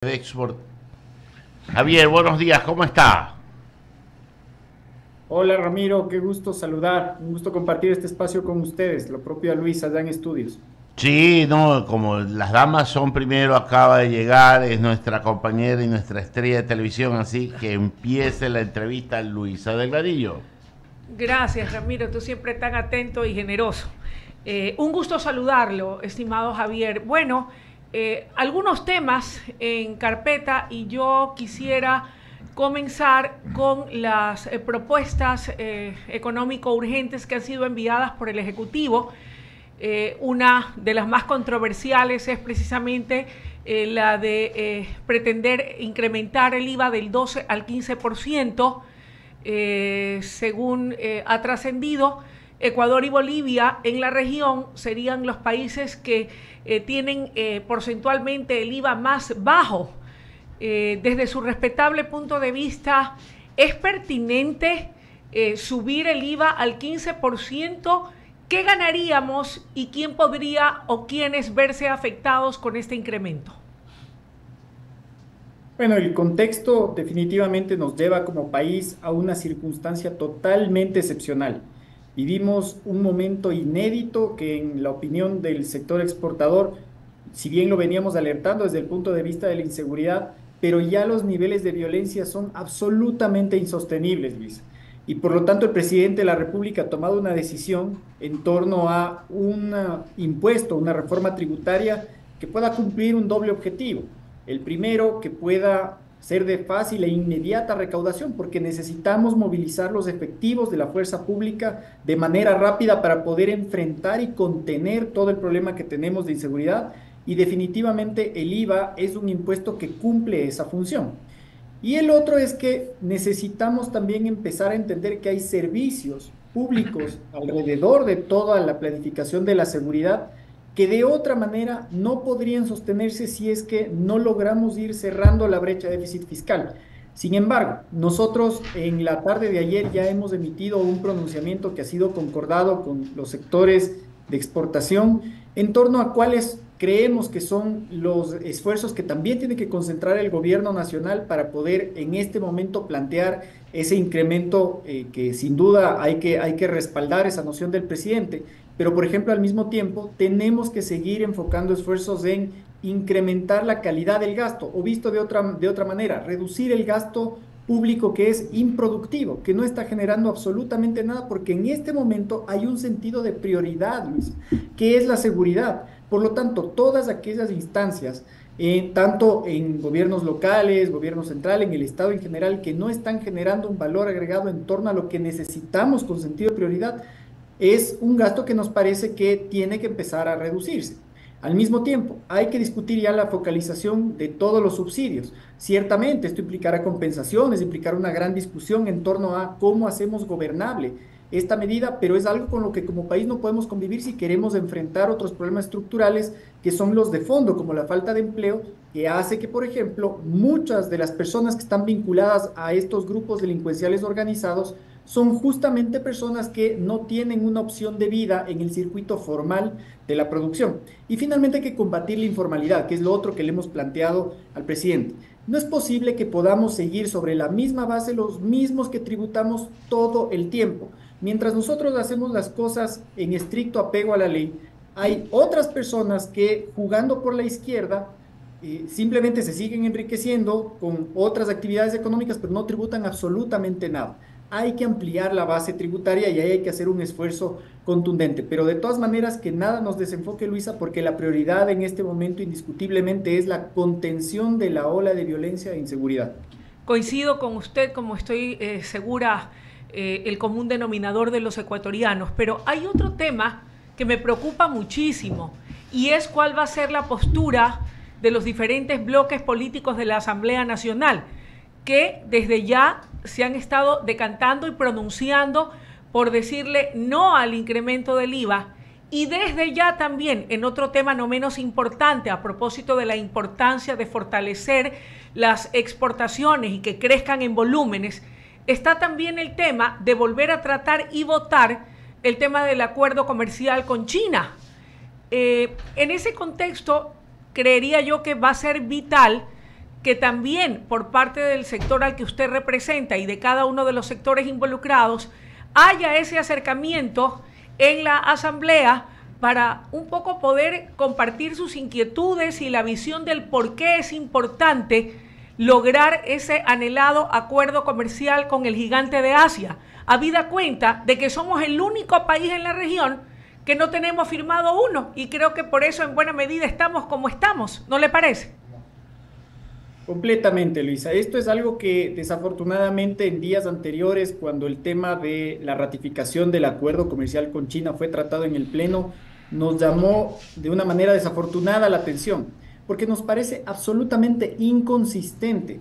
de Export. Javier, buenos días, ¿cómo está? Hola Ramiro, qué gusto saludar, un gusto compartir este espacio con ustedes, lo propio a Luis allá en estudios. Sí, no, como las damas son primero, acaba de llegar, es nuestra compañera y nuestra estrella de televisión, así que empiece la entrevista Luisa Delgadillo. Gracias Ramiro, tú siempre tan atento y generoso. Eh, un gusto saludarlo, estimado Javier. Bueno, eh, algunos temas en carpeta y yo quisiera comenzar con las eh, propuestas eh, económico urgentes que han sido enviadas por el Ejecutivo. una de las más controversiales es precisamente la de pretender incrementar el IVA del 12 al 15%, según ha trascendido. Ecuador y Bolivia en la región serían los países que eh, tienen eh, porcentualmente el IVA más bajo. Eh, desde su respetable punto de vista, ¿es pertinente subir el IVA al 15%? ¿Qué ganaríamos y quién podría o quiénes verse afectados con este incremento? Bueno, el contexto definitivamente nos lleva como país a una circunstancia totalmente excepcional. Vivimos un momento inédito que en la opinión del sector exportador, si bien lo veníamos alertando desde el punto de vista de la inseguridad, pero ya los niveles de violencia son absolutamente insostenibles, Luis. Y por lo tanto el presidente de la República ha tomado una decisión en torno a un impuesto, una reforma tributaria que pueda cumplir un doble objetivo. El primero, que pueda ser de fácil e inmediata recaudación, porque necesitamos movilizar los efectivos de la fuerza pública de manera rápida para poder enfrentar y contener todo el problema que tenemos de inseguridad. Y definitivamente el IVA es un impuesto que cumple esa función. Y el otro es que necesitamos también empezar a entender que hay servicios públicos alrededor de toda la planificación de la seguridad que de otra manera no podrían sostenerse si es que no logramos ir cerrando la brecha de déficit fiscal. Sin embargo, nosotros en la tarde de ayer ya hemos emitido un pronunciamiento que ha sido concordado con los sectores de exportación en torno a cuáles creemos que son los esfuerzos que también tiene que concentrar el gobierno nacional para poder en este momento plantear ese incremento eh, que sin duda hay que, hay que respaldar esa noción del presidente, pero, por ejemplo, al mismo tiempo, tenemos que seguir enfocando esfuerzos en incrementar la calidad del gasto, o visto de otra, de otra manera, reducir el gasto público que es improductivo, que no está generando absolutamente nada, porque en este momento hay un sentido de prioridad, Luis, que es la seguridad. Por lo tanto, todas aquellas instancias, eh, tanto en gobiernos locales, gobierno central, en el Estado en general, que no están generando un valor agregado en torno a lo que necesitamos con sentido de prioridad, es un gasto que nos parece que tiene que empezar a reducirse. Al mismo tiempo, hay que discutir ya la focalización de todos los subsidios. Ciertamente, esto implicará compensaciones, implicará una gran discusión en torno a cómo hacemos gobernable esta medida, pero es algo con lo que como país no podemos convivir si queremos enfrentar otros problemas estructurales que son los de fondo, como la falta de empleo, que hace que, por ejemplo, muchas de las personas que están vinculadas a estos grupos delincuenciales organizados son justamente personas que no tienen una opción de vida en el circuito formal de la producción. Y finalmente hay que combatir la informalidad, que es lo otro que le hemos planteado al presidente. No es posible que podamos seguir sobre la misma base los mismos que tributamos todo el tiempo. Mientras nosotros hacemos las cosas en estricto apego a la ley, hay otras personas que jugando por la izquierda eh, simplemente se siguen enriqueciendo con otras actividades económicas, pero no tributan absolutamente nada hay que ampliar la base tributaria y ahí hay que hacer un esfuerzo contundente. Pero de todas maneras, que nada nos desenfoque, Luisa, porque la prioridad en este momento indiscutiblemente es la contención de la ola de violencia e inseguridad. Coincido con usted, como estoy eh, segura, eh, el común denominador de los ecuatorianos, pero hay otro tema que me preocupa muchísimo y es cuál va a ser la postura de los diferentes bloques políticos de la Asamblea Nacional que desde ya se han estado decantando y pronunciando por decirle no al incremento del IVA y desde ya también, en otro tema no menos importante, a propósito de la importancia de fortalecer las exportaciones y que crezcan en volúmenes, está también el tema de volver a tratar y votar el tema del acuerdo comercial con China. Eh, en ese contexto, creería yo que va a ser vital que también por parte del sector al que usted representa y de cada uno de los sectores involucrados haya ese acercamiento en la asamblea para un poco poder compartir sus inquietudes y la visión del por qué es importante lograr ese anhelado acuerdo comercial con el gigante de Asia, habida cuenta de que somos el único país en la región que no tenemos firmado uno y creo que por eso en buena medida estamos como estamos, ¿no le parece? Completamente, Luisa. Esto es algo que desafortunadamente en días anteriores, cuando el tema de la ratificación del acuerdo comercial con China fue tratado en el Pleno, nos llamó de una manera desafortunada la atención, porque nos parece absolutamente inconsistente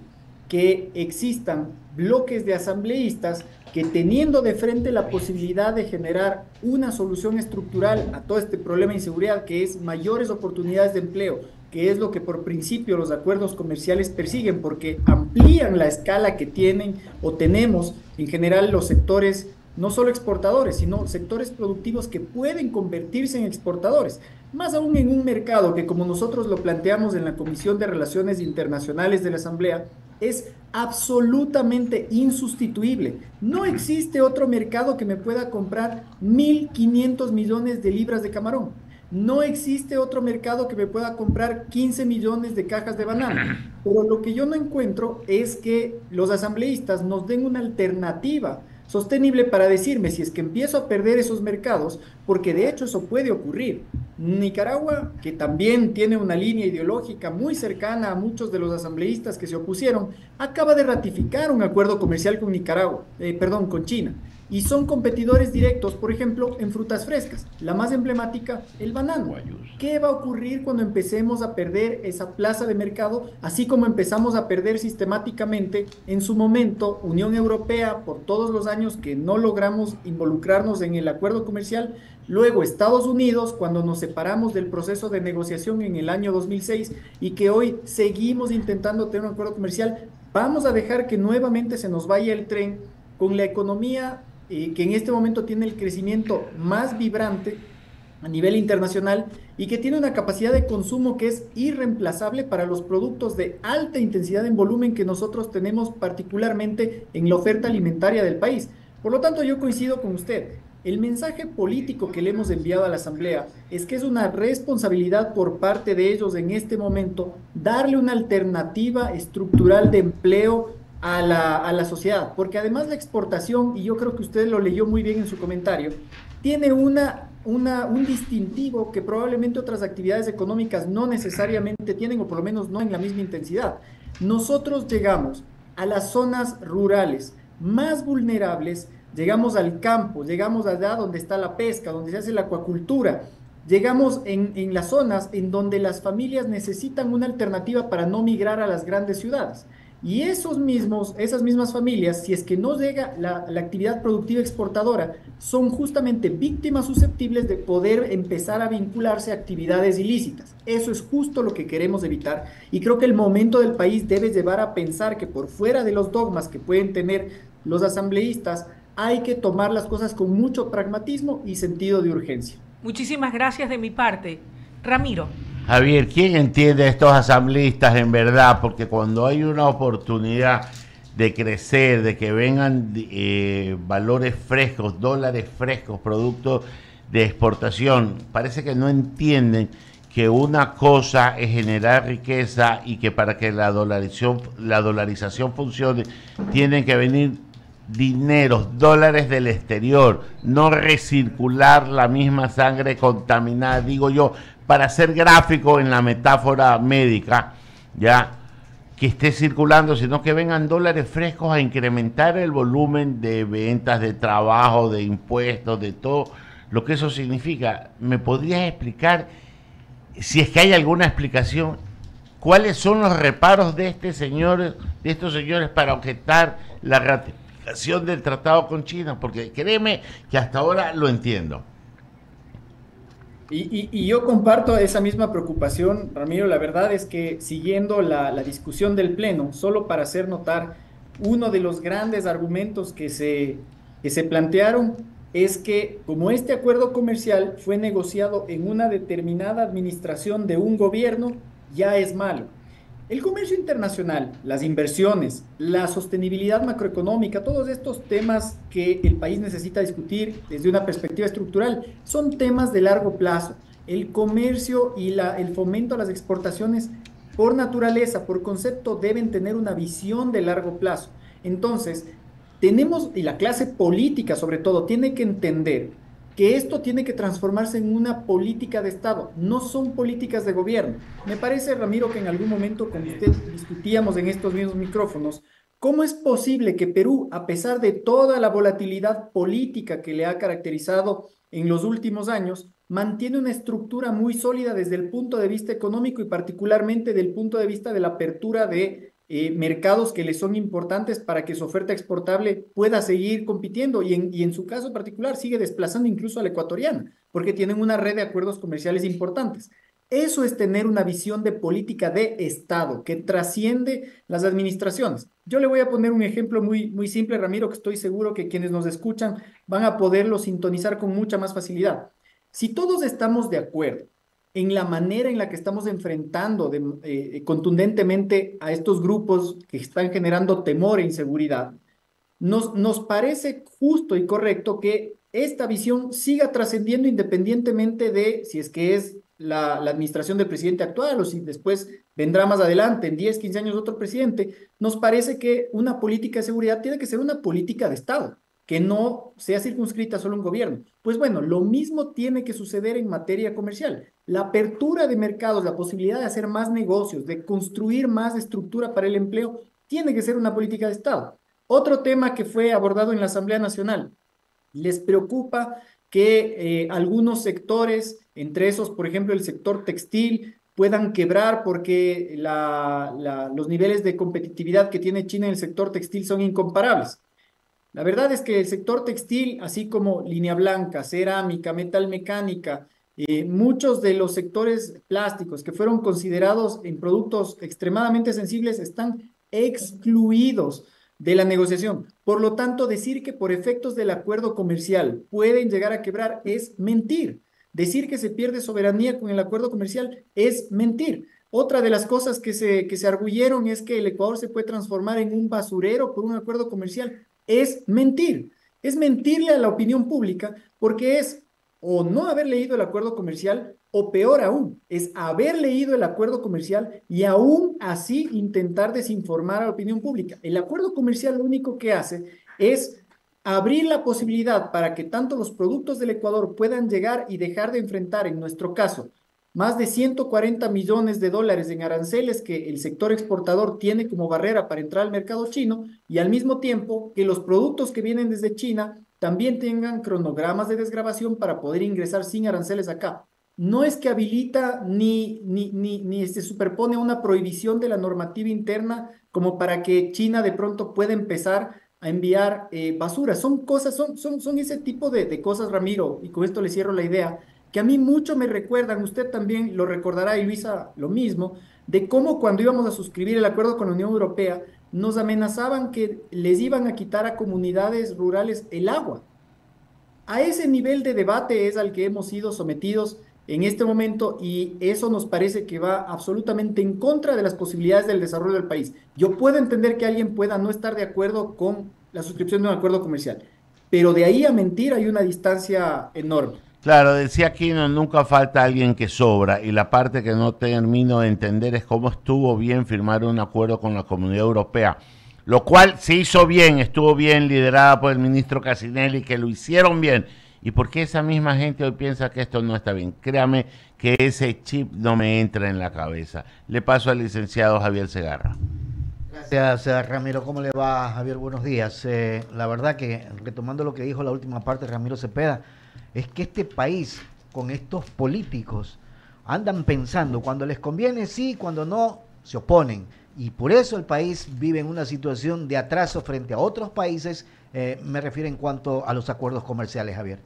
que existan bloques de asambleístas que teniendo de frente la posibilidad de generar una solución estructural a todo este problema de inseguridad, que es mayores oportunidades de empleo, que es lo que por principio los acuerdos comerciales persiguen, porque amplían la escala que tienen o tenemos en general los sectores no solo exportadores, sino sectores productivos que pueden convertirse en exportadores. Más aún en un mercado que, como nosotros lo planteamos en la Comisión de Relaciones Internacionales de la Asamblea, es absolutamente insustituible. No existe otro mercado que me pueda comprar 1.500 millones de libras de camarón. No existe otro mercado que me pueda comprar 15 millones de cajas de banana. Pero lo que yo no encuentro es que los asambleístas nos den una alternativa sostenible para decirme si es que empiezo a perder esos mercados, porque de hecho eso puede ocurrir. Nicaragua, que también tiene una línea ideológica muy cercana a muchos de los asambleístas que se opusieron, acaba de ratificar un acuerdo comercial con Nicaragua, eh, perdón, con China y son competidores directos, por ejemplo, en frutas frescas. La más emblemática, el banano. ¿Qué va a ocurrir cuando empecemos a perder esa plaza de mercado, así como empezamos a perder sistemáticamente en su momento Unión Europea por todos los años que no logramos involucrarnos en el acuerdo comercial? Luego Estados Unidos, cuando nos separamos del proceso de negociación en el año 2006 y que hoy seguimos intentando tener un acuerdo comercial, vamos a dejar que nuevamente se nos vaya el tren con la economía que en este momento tiene el crecimiento más vibrante a nivel internacional y que tiene una capacidad de consumo que es irreemplazable para los productos de alta intensidad en volumen que nosotros tenemos particularmente en la oferta alimentaria del país. Por lo tanto, yo coincido con usted. El mensaje político que le hemos enviado a la Asamblea es que es una responsabilidad por parte de ellos en este momento darle una alternativa estructural de empleo a la, a la sociedad, porque además la exportación, y yo creo que usted lo leyó muy bien en su comentario, tiene una, una, un distintivo que probablemente otras actividades económicas no necesariamente tienen, o por lo menos no en la misma intensidad. Nosotros llegamos a las zonas rurales más vulnerables, llegamos al campo, llegamos allá donde está la pesca, donde se hace la acuacultura, llegamos en, en las zonas en donde las familias necesitan una alternativa para no migrar a las grandes ciudades. Y esos mismos, esas mismas familias, si es que no llega la, actividad productiva exportadora, son justamente víctimas susceptibles de poder empezar a vincularse a actividades ilícitas. Eso es justo lo que queremos evitar. Y creo que el momento del país debe llevar a pensar que por fuera de los dogmas que pueden tener los asambleístas, hay que tomar las cosas con mucho pragmatismo y sentido de urgencia. Muchísimas gracias de mi parte. Ramiro. Javier, ¿quién entiende a estos asambleístas en verdad? Porque cuando hay una oportunidad de crecer, de que vengan eh, valores frescos, dólares frescos, productos de exportación, parece que no entienden que una cosa es generar riqueza y que para que la dolarización, la dolarización funcione, tienen que venir dineros, dólares del exterior, no recircular la misma sangre contaminada, digo yo, para ser gráfico en la metáfora médica, ya que esté circulando, sino que vengan dólares frescos a incrementar el volumen de ventas, de trabajo, de impuestos, de todo lo que eso significa. ¿Me podrías explicar, si es que hay alguna explicación, cuáles son los reparos de este señor, de estos señores para objetar la ratificación del tratado con China? Porque créeme que hasta ahora lo entiendo. Y, yo comparto esa misma preocupación, Ramiro. La verdad es que siguiendo la, discusión del Pleno, solo para hacer notar, uno de los grandes argumentos que se, que se plantearon es que como este acuerdo comercial fue negociado en una determinada administración de un gobierno, ya es malo. El comercio internacional, las inversiones, la sostenibilidad macroeconómica, todos estos temas que el país necesita discutir desde una perspectiva estructural, son temas de largo plazo. El comercio y el fomento a las exportaciones, por naturaleza, por concepto, deben tener una visión de largo plazo. Entonces, tenemos, y la clase política sobre todo, tiene que entender que esto tiene que transformarse en una política de Estado, no son políticas de gobierno. Me parece, Ramiro, que en algún momento con usted discutíamos en estos mismos micrófonos, ¿cómo es posible que Perú, a pesar de toda la volatilidad política que le ha caracterizado en los últimos años, mantiene una estructura muy sólida desde el punto de vista económico y particularmente del punto de vista de la apertura de eh, mercados que le son importantes para que su oferta exportable pueda seguir compitiendo y en, su caso particular sigue desplazando incluso a la ecuatoriana, porque tienen una red de acuerdos comerciales importantes. Eso es tener una visión de política de Estado que trasciende las administraciones. Yo le voy a poner un ejemplo muy simple, Ramiro, que estoy seguro que quienes nos escuchan van a poderlo sintonizar con mucha más facilidad. Si todos estamos de acuerdo en la manera en la que estamos enfrentando eh, contundentemente a estos grupos que están generando temor e inseguridad, nos, nos parece justo y correcto que esta visión siga trascendiendo independientemente de si es que es la, la, administración del presidente actual o si después vendrá más adelante, en 10, 15 años otro presidente, nos parece que una política de seguridad tiene que ser una política de Estado que no sea circunscrita solo a un gobierno. Pues bueno, lo mismo tiene que suceder en materia comercial. La apertura de mercados, la posibilidad de hacer más negocios, de construir más estructura para el empleo, tiene que ser una política de Estado. Otro tema que fue abordado en la Asamblea Nacional, les preocupa que eh, algunos sectores, entre esos, por ejemplo, el sector textil, puedan quebrar porque los niveles de competitividad que tiene China en el sector textil son incomparables. La verdad es que el sector textil, así como línea blanca, cerámica, metal mecánica, eh, muchos de los sectores plásticos que fueron considerados en productos extremadamente sensibles están excluidos de la negociación. Por lo tanto, decir que por efectos del acuerdo comercial pueden llegar a quebrar es mentir. Decir que se pierde soberanía con el acuerdo comercial es mentir. Otra de las cosas que se, que se arguyeron es que el Ecuador se puede transformar en un basurero por un acuerdo comercial es mentir. Es mentirle a la opinión pública porque es o no haber leído el acuerdo comercial o peor aún, es haber leído el acuerdo comercial y aún así intentar desinformar a la opinión pública. El acuerdo comercial lo único que hace es abrir la posibilidad para que tanto los productos del Ecuador puedan llegar y dejar de enfrentar, en nuestro caso, más de 140 millones de dólares en aranceles que el sector exportador tiene como barrera para entrar al mercado chino y al mismo tiempo que los productos que vienen desde China también tengan cronogramas de desgrabación para poder ingresar sin aranceles acá. No es que habilita ni, ni, ni, ni se superpone una prohibición de la normativa interna como para que China de pronto pueda empezar a enviar eh, basura. Son cosas, son, son, son ese tipo de, de cosas, Ramiro, y con esto le cierro la idea, que a mí mucho me recuerdan, usted también lo recordará y Luisa lo mismo, de cómo cuando íbamos a suscribir el acuerdo con la Unión Europea, nos amenazaban que les iban a quitar a comunidades rurales el agua. A ese nivel de debate es al que hemos sido sometidos en este momento y eso nos parece que va absolutamente en contra de las posibilidades del desarrollo del país. Yo puedo entender que alguien pueda no estar de acuerdo con la suscripción de un acuerdo comercial, pero de ahí a mentir hay una distancia enorme. Claro, decía Aquino, nunca falta alguien que sobra y la parte que no termino de entender es cómo estuvo bien firmar un acuerdo con la Comunidad Europea, lo cual se hizo bien, estuvo bien liderada por el ministro Casinelli, que lo hicieron bien. ¿Y por qué esa misma gente hoy piensa que esto no está bien? Créame que ese chip no me entra en la cabeza. Le paso al licenciado Javier Segarra. Gracias, eh, Ramiro. ¿Cómo le va, Javier? Buenos días. Eh, la verdad que, retomando lo que dijo la última parte, Ramiro Cepeda, es que este país, con estos políticos, andan pensando, cuando les conviene sí, cuando no, se oponen. Y por eso el país vive en una situación de atraso frente a otros países, eh, me refiero en cuanto a los acuerdos comerciales, Javier.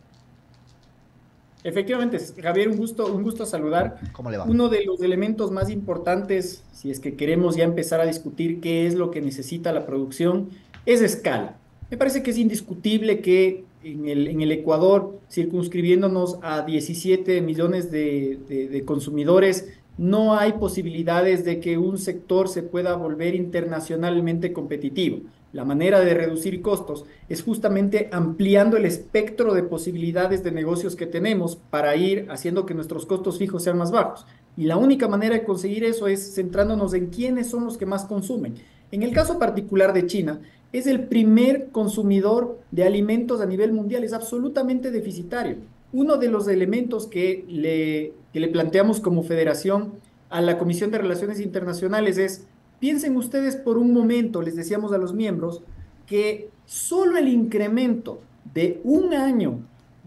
Efectivamente, Javier, un gusto, un gusto saludar. ¿Cómo le va? Uno de los elementos más importantes, si es que queremos ya empezar a discutir qué es lo que necesita la producción, es escala. Me parece que es indiscutible que en el, Ecuador, circunscribiéndonos a 17 millones de, consumidores, no hay posibilidades de que un sector se pueda volver internacionalmente competitivo. La manera de reducir costos es justamente ampliando el espectro de posibilidades de negocios que tenemos para ir haciendo que nuestros costos fijos sean más bajos. Y la única manera de conseguir eso es centrándonos en quiénes son los que más consumen. En el caso particular de China, es el primer consumidor de alimentos a nivel mundial, es absolutamente deficitario. Uno de los elementos que le, que le planteamos como federación a la Comisión de Relaciones Internacionales es Piensen ustedes por un momento, les decíamos a los miembros, que solo el incremento de un año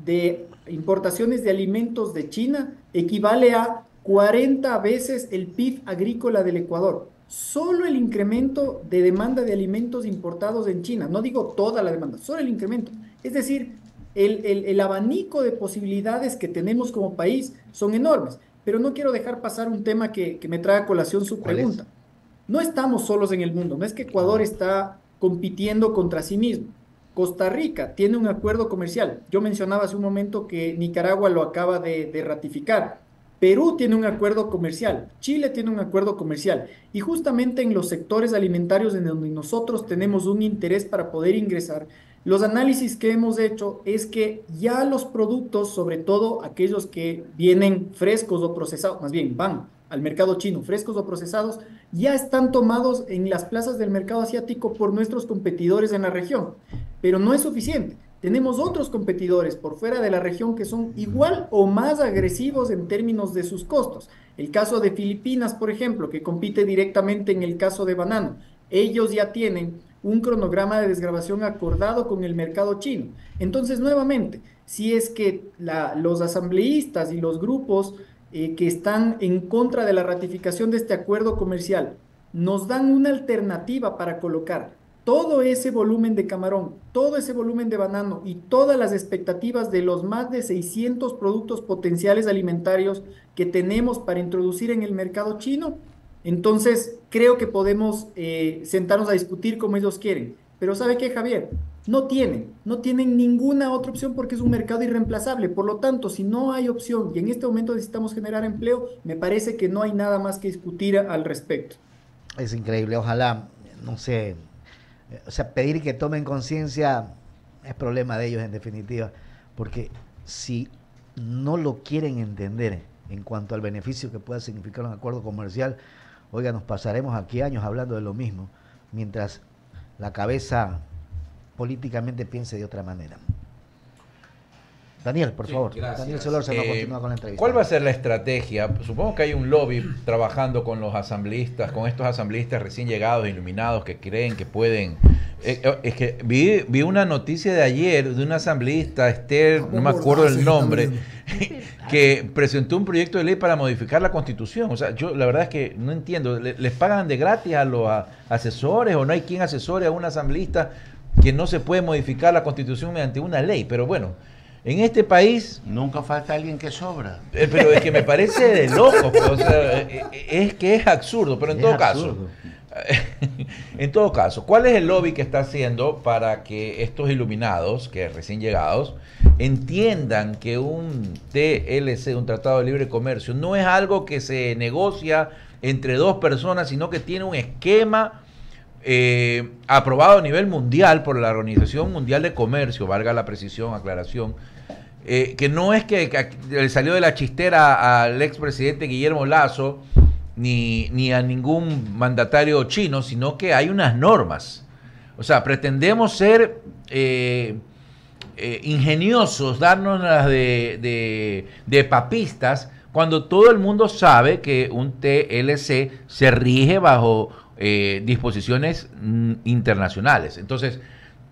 de importaciones de alimentos de China equivale a 40 veces el PIB agrícola del Ecuador. Solo el incremento de demanda de alimentos importados en China, no digo toda la demanda, solo el incremento. Es decir, el, abanico de posibilidades que tenemos como país son enormes. Pero no quiero dejar pasar un tema que, me trae a colación su pregunta no estamos solos en el mundo, no es que Ecuador está compitiendo contra sí mismo. Costa Rica tiene un acuerdo comercial. Yo mencionaba hace un momento que Nicaragua lo acaba de, de, ratificar. Perú tiene un acuerdo comercial, Chile tiene un acuerdo comercial y justamente en los sectores alimentarios en donde nosotros tenemos un interés para poder ingresar, los análisis que hemos hecho es que ya los productos, sobre todo aquellos que vienen frescos o procesados, más bien van al mercado chino, frescos o procesados, ya están tomados en las plazas del mercado asiático por nuestros competidores en la región. Pero no es suficiente. Tenemos otros competidores por fuera de la región que son igual o más agresivos en términos de sus costos. El caso de Filipinas, por ejemplo, que compite directamente en el caso de banano. Ellos ya tienen un cronograma de desgrabación acordado con el mercado chino. Entonces, nuevamente, si es que los asambleístas y los grupos eh, que están en contra de la ratificación de este acuerdo comercial nos dan una alternativa para colocar todo ese volumen de camarón, todo ese volumen de banano y todas las expectativas de los más de 600 productos potenciales alimentarios que tenemos para introducir en el mercado chino, entonces creo que podemos eh, sentarnos a discutir como ellos quieren. Pero ¿sabe qué, Javier? No tienen, no tienen ninguna otra opción porque es un mercado irreemplazable. Por lo tanto, si no hay opción y en este momento necesitamos generar empleo, me parece que no hay nada más que discutir al respecto. Es increíble, ojalá, no sé, o sea, pedir que tomen conciencia es problema de ellos en definitiva, porque si no lo quieren entender en cuanto al beneficio que pueda significar un acuerdo comercial, oiga, nos pasaremos aquí años hablando de lo mismo, mientras la cabeza políticamente piense de otra manera. Daniel, por favor. Daniel Solor se eh, continúa con la entrevista. ¿Cuál va a ser la estrategia? Supongo que hay un lobby trabajando con los asambleístas, con estos asambleístas recién llegados, iluminados, que creen que pueden... Eh, eh, es que vi, vi, una noticia de ayer de un asambleísta, Esther, no me acuerdo el nombre, que presentó un proyecto de ley para modificar la constitución. O sea, yo la verdad es que no entiendo, ¿les pagan de gratis a los asesores o no hay quien asesore a un asambleísta que no se puede modificar la constitución mediante una ley? Pero bueno en este país... Nunca falta alguien que sobra. Eh, pero es que me parece de loco. Pues, eh, eh, es que es absurdo, pero en todo caso... en todo caso, ¿cuál es el lobby que está haciendo para que estos iluminados, que recién llegados, entiendan que un TLC, un Tratado de Libre Comercio, no es algo que se negocia entre dos personas, sino que tiene un esquema aprobado a nivel mundial por la Organización Mundial de Comercio, valga la precisión, aclaración, eh, que no es que, le salió de la chistera al expresidente Guillermo Lazo ni, ni a ningún mandatario chino, sino que hay unas normas. O sea, pretendemos ser eh, eh, ingeniosos, darnos las de, de, papistas, cuando todo el mundo sabe que un TLC se rige bajo disposiciones mm, internacionales. Entonces,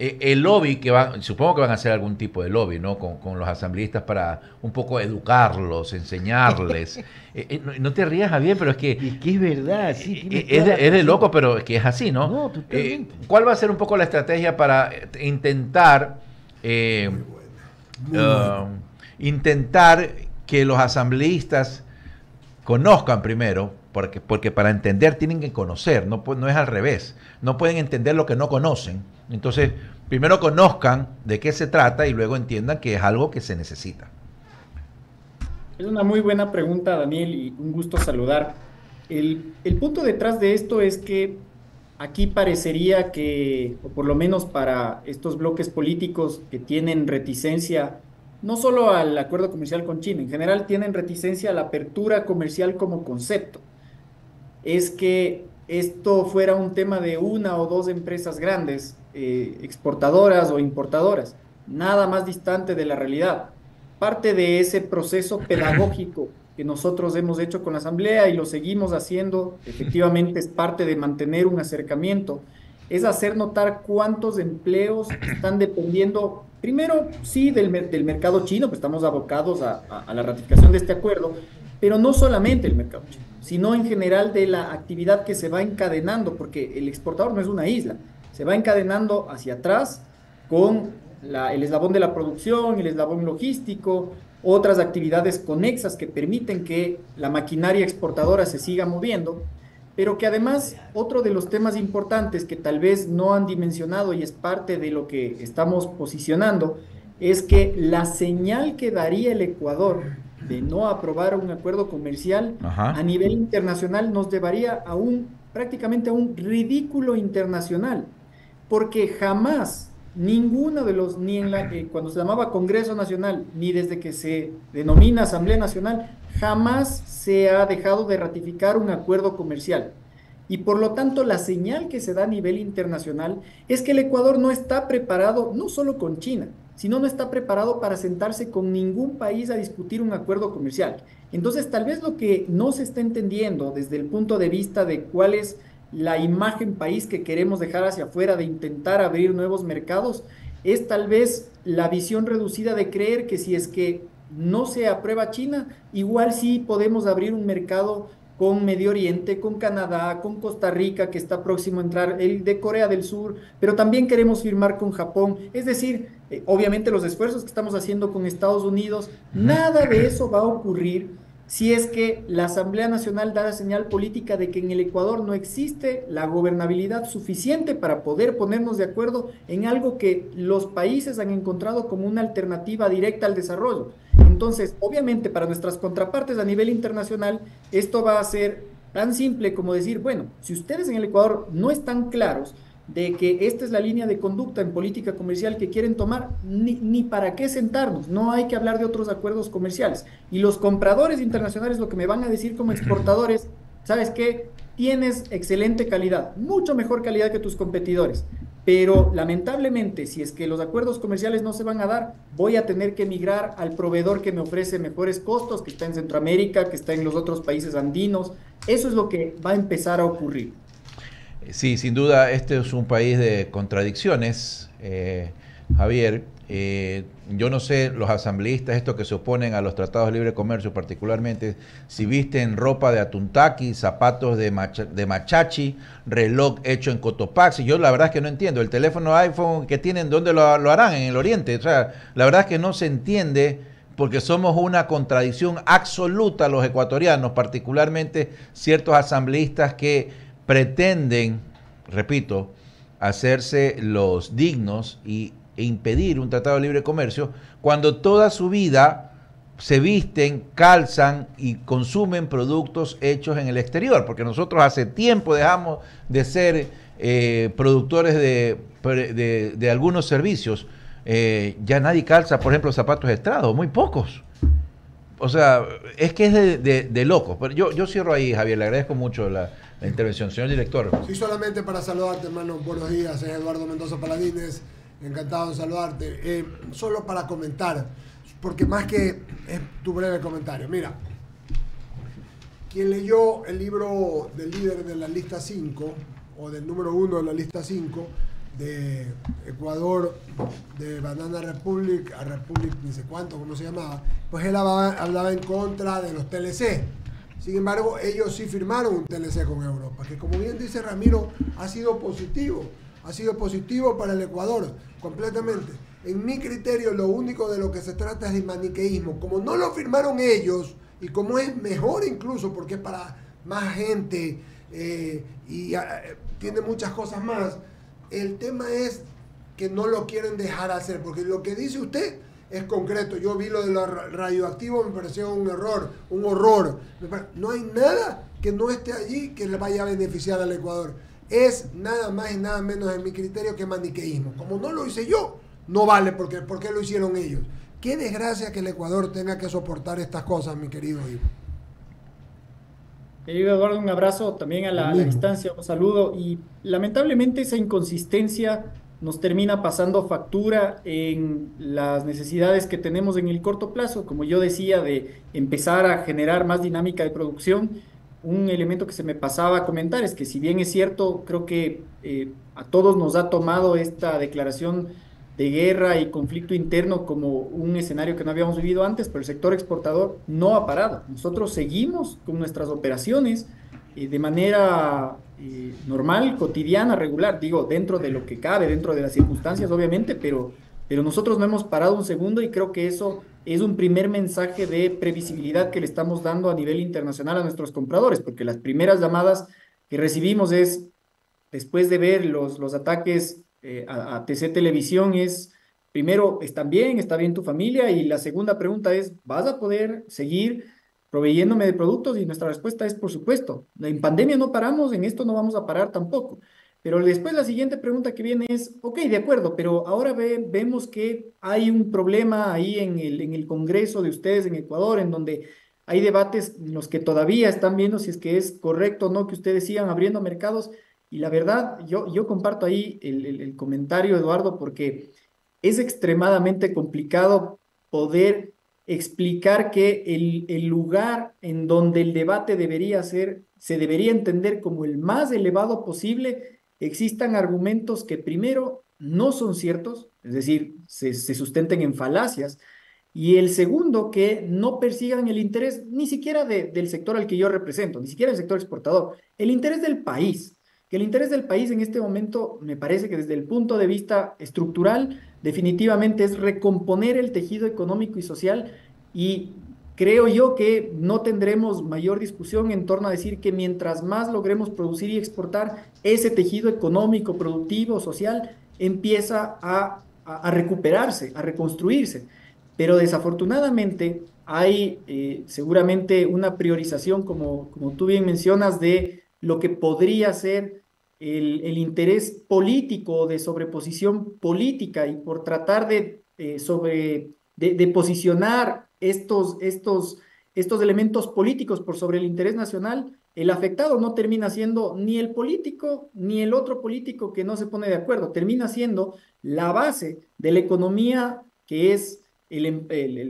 eh, el lobby que van, supongo que van a hacer algún tipo de lobby, ¿no? Con, los asambleístas para un poco educarlos, enseñarles. Eh, eh, no, te rías, Javier, pero es que... Es que es verdad, sí. es, de, loco, pero es que es así, ¿no? No, totalmente. ¿Cuál va a ser un poco la estrategia para intentar... Um, intentar que los asambleístas conozcan primero, porque, porque para entender tienen que conocer, no, no es al revés. No pueden entender lo que no conocen. Entonces, primero conozcan de qué se trata y luego entiendan que es algo que se necesita. Es una muy buena pregunta, Daniel, y un gusto saludar. El, el punto detrás de esto es que aquí parecería que, o por lo menos para estos bloques políticos que tienen reticencia no solo al acuerdo comercial con China, en general tienen reticencia a la apertura comercial como concepto. Es que esto fuera un tema de una o dos empresas grandes, eh, exportadoras o importadoras, nada más distante de la realidad. Parte de ese proceso pedagógico que nosotros hemos hecho con la Asamblea y lo seguimos haciendo, efectivamente es parte de mantener un acercamiento, es hacer notar cuántos empleos están dependiendo Primero, sí, del, del mercado chino, pues estamos abocados a, la ratificación de este acuerdo, pero no solamente el mercado chino, sino en general de la actividad que se va encadenando, porque el exportador no es una isla, se va encadenando hacia atrás con el eslabón de la producción, el eslabón logístico, otras actividades conexas que permiten que la maquinaria exportadora se siga moviendo pero que además otro de los temas importantes que tal vez no han dimensionado y es parte de lo que estamos posicionando, es que la señal que daría el Ecuador de no aprobar un acuerdo comercial a nivel internacional nos llevaría a un prácticamente a un ridículo internacional, porque jamás ninguno de los, ni en la, que cuando se llamaba Congreso Nacional, ni desde que se denomina Asamblea Nacional, jamás se ha dejado de ratificar un acuerdo comercial. Y por lo tanto, la señal que se da a nivel internacional es que el Ecuador no está preparado, no solo con China, sino no está preparado para sentarse con ningún país a discutir un acuerdo comercial. Entonces, tal vez lo que no se está entendiendo desde el punto de vista de cuál es la imagen país que queremos dejar hacia afuera de intentar abrir nuevos mercados, es tal vez la visión reducida de creer que si es que no se aprueba China, igual sí podemos abrir un mercado con Medio Oriente, con Canadá, con Costa Rica, que está próximo a entrar, el de Corea del Sur, pero también queremos firmar con Japón. Es decir, eh, obviamente los esfuerzos que estamos haciendo con Estados Unidos, nada de eso va a ocurrir si es que la Asamblea Nacional da la señal política de que en el Ecuador no existe la gobernabilidad suficiente para poder ponernos de acuerdo en algo que los países han encontrado como una alternativa directa al desarrollo. Entonces, obviamente para nuestras contrapartes a nivel internacional, esto va a ser tan simple como decir, bueno, si ustedes en el Ecuador no están claros, de que esta es la línea de conducta en política comercial que quieren tomar, ni, ni, para qué sentarnos, no hay que hablar de otros acuerdos comerciales. Y los compradores internacionales lo que me van a decir como exportadores, ¿sabes qué? Tienes excelente calidad, mucho mejor calidad que tus competidores, pero lamentablemente si es que los acuerdos comerciales no se van a dar, voy a tener que emigrar al proveedor que me ofrece mejores costos, que está en Centroamérica, que está en los otros países andinos. Eso es lo que va a empezar a ocurrir. Sí, sin duda, este es un país de contradicciones, eh, Javier. Eh, yo no sé, los asambleístas, estos que se oponen a los tratados de libre comercio, particularmente, si visten ropa de atuntaki, zapatos de, machachi, reloj hecho en Cotopaxi. Yo la verdad es que no entiendo. El teléfono iPhone que tienen, ¿dónde lo, lo harán? En el Oriente. O sea, la verdad es que no se entiende porque somos una contradicción absoluta los ecuatorianos, particularmente ciertos asambleístas que pretenden, repito, hacerse los dignos y, e impedir un tratado de libre comercio cuando toda su vida se visten, calzan y consumen productos hechos en el exterior, porque nosotros hace tiempo dejamos de ser eh, productores de, de, algunos servicios. Eh, ya nadie calza, por ejemplo, zapatos estrados, muy pocos. O sea, es que es de, locos. Pero yo, yo cierro ahí, Javier, le agradezco mucho la, la intervención. Señor director. Sí, solamente para saludarte, hermano. Buenos días, es Eduardo Mendoza Paladines. Encantado de saludarte. Eh, solo para comentar, porque más que es tu breve comentario. Mira, quien leyó el libro del líder de la lista 5, o del número 1 de la lista 5, de Ecuador, de Banana Republic a Republic, ni sé cuánto, cómo se llamaba, pues él hablaba en contra de los TLC sin embargo, ellos sí firmaron un TLC con Europa, que como bien dice Ramiro, ha sido positivo, ha sido positivo para el Ecuador, completamente. En mi criterio, lo único de lo que se trata es de maniqueísmo. Como no lo firmaron ellos, y como es mejor incluso, porque es para más gente eh, y ah, tiene muchas cosas más, el tema es que no lo quieren dejar hacer, porque lo que dice usted es concreto. Yo vi lo de lo radioactivo, me pareció un error, un horror. No hay nada que no esté allí que le vaya a beneficiar al Ecuador. Es nada más y nada menos en mi criterio que maniqueísmo. Como no lo hice yo, no vale porque, porque lo hicieron ellos. Qué desgracia que el Ecuador tenga que soportar estas cosas, mi querido Ivo. Querido Eduardo, un abrazo también a la, distancia, un saludo. Y lamentablemente esa inconsistencia nos termina pasando factura en las necesidades que tenemos en el corto plazo, como yo decía, de empezar a generar más dinámica de producción. Un elemento que se me pasaba a comentar es que si bien es cierto, creo que eh, a todos nos ha tomado esta declaración de guerra y conflicto interno como un escenario que no habíamos vivido antes, pero el sector exportador no ha parado. Nosotros seguimos con nuestras operaciones eh, de manera eh, normal, cotidiana, regular, digo, dentro de lo que cabe, dentro de las circunstancias, obviamente, pero, pero nosotros no hemos parado un segundo y creo que eso es un primer mensaje de previsibilidad que le estamos dando a nivel internacional a nuestros compradores, porque las primeras llamadas que recibimos es, después de ver los, los ataques eh, a, TC Televisión es, primero, ¿están bien? ¿Está bien tu familia? Y la segunda pregunta es, ¿vas a poder seguir proveyéndome de productos? Y nuestra respuesta es, por supuesto, en pandemia no paramos, en esto no vamos a parar tampoco. Pero después la siguiente pregunta que viene es, ok, de acuerdo, pero ahora vemos que hay un problema ahí en el, en el Congreso de ustedes en Ecuador, en donde hay debates en los que todavía están viendo si es que es correcto o no que ustedes sigan abriendo mercados. Y la verdad, yo, yo comparto ahí el, comentario, Eduardo, porque es extremadamente complicado poder explicar que el, el, lugar en donde el debate debería ser, se debería entender como el más elevado posible, existan argumentos que primero no son ciertos, es decir, se, se sustenten en falacias, y el segundo, que no persigan el interés ni siquiera del sector al que yo represento, ni siquiera el sector exportador, el interés del país que el interés del país en este momento, me parece que desde el punto de vista estructural, definitivamente es recomponer el tejido económico y social y creo yo que no tendremos mayor discusión en torno a decir que mientras más logremos producir y exportar, ese tejido económico, productivo, social, empieza a, recuperarse, a reconstruirse. Pero desafortunadamente hay eh, seguramente una priorización, como, como tú bien mencionas, de lo que podría ser el, interés político de sobreposición política y por tratar de, eh, sobre, de, posicionar estos, estos, estos elementos políticos por sobre el interés nacional, el afectado no termina siendo ni el político ni el otro político que no se pone de acuerdo, termina siendo la base de la economía que es em,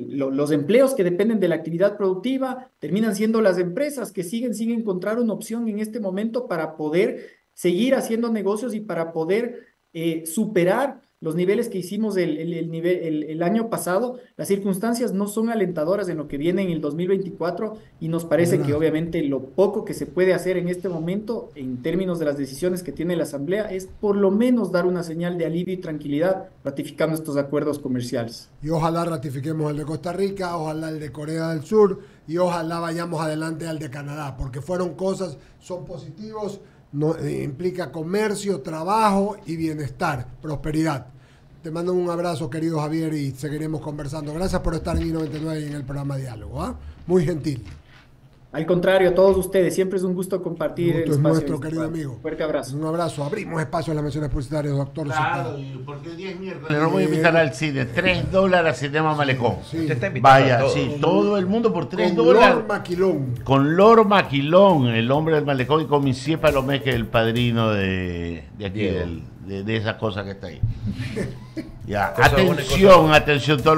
los empleos que dependen de la actividad productiva, terminan siendo las empresas que siguen sin encontrar una opción en este momento para poder seguir haciendo negocios y para poder eh, superar los niveles que hicimos el, el, nivel, el, año pasado, las circunstancias no son alentadoras en lo que viene en el 2024 y nos parece que obviamente lo poco que se puede hacer en este momento en términos de las decisiones que tiene la Asamblea es por lo menos dar una señal de alivio y tranquilidad ratificando estos acuerdos comerciales. Y ojalá ratifiquemos el de Costa Rica, ojalá el de Corea del Sur y ojalá vayamos adelante al de Canadá, porque fueron cosas, son positivos no, eh, implica comercio, trabajo y bienestar, prosperidad. Te mando un abrazo, querido Javier, y seguiremos conversando. Gracias por estar en I99 y en el programa Diálogo. ¿ah? Muy gentil. Al contrario, a todos ustedes, siempre es un gusto compartir el, espacio. nuestro, querido amigo. Fuerte abrazo. Un abrazo. Abrimos espacio en las menciones publicitarias, doctor. Claro, porque 10 mierda. Le voy a invitar al cine. 3 dólares Cinema Malecón. Sí. está Vaya, sí, todo el mundo por 3 dólares. Con Lor Maquilón. Con Lor Maquilón, el hombre del Malecón, y con mi Siepa Lomé, que es el padrino de, de aquí, del, de, de esa cosa que está ahí. ya, atención, atención, todos